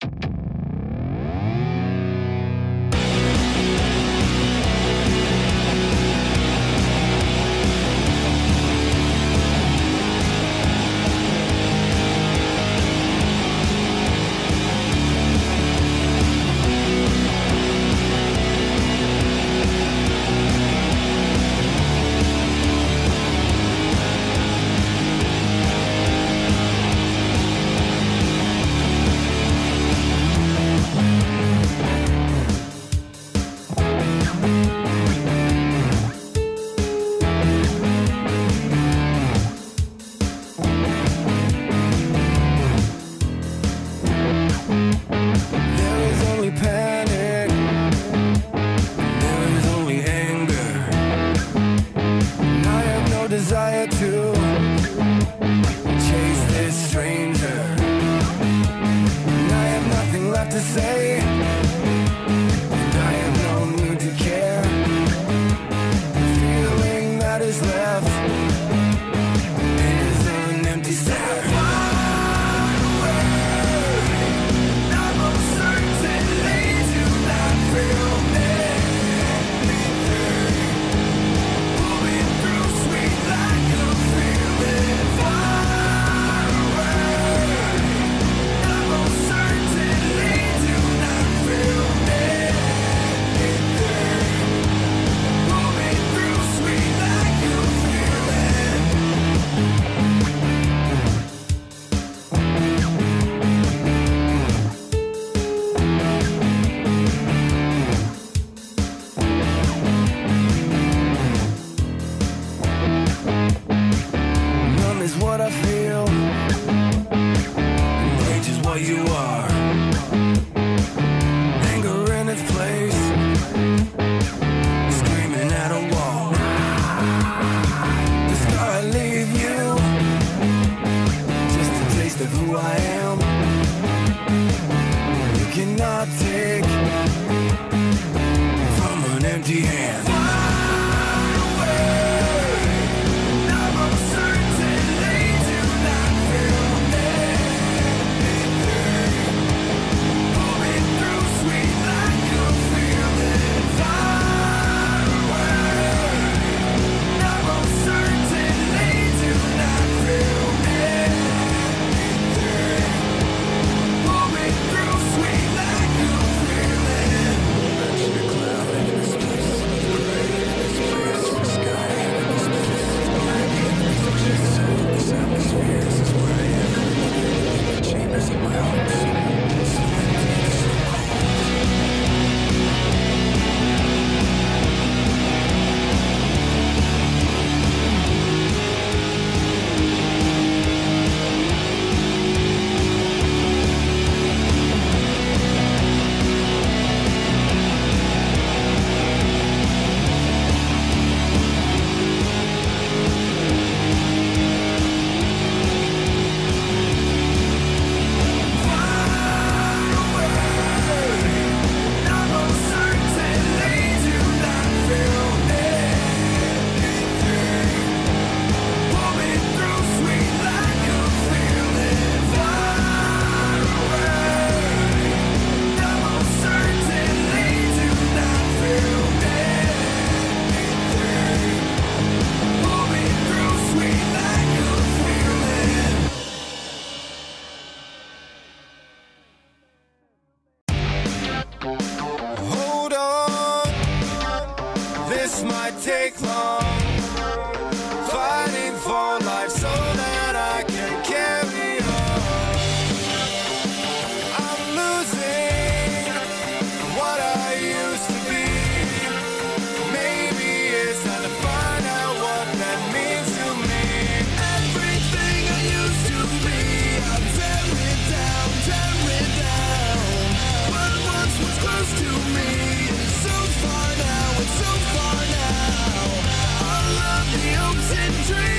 There dream.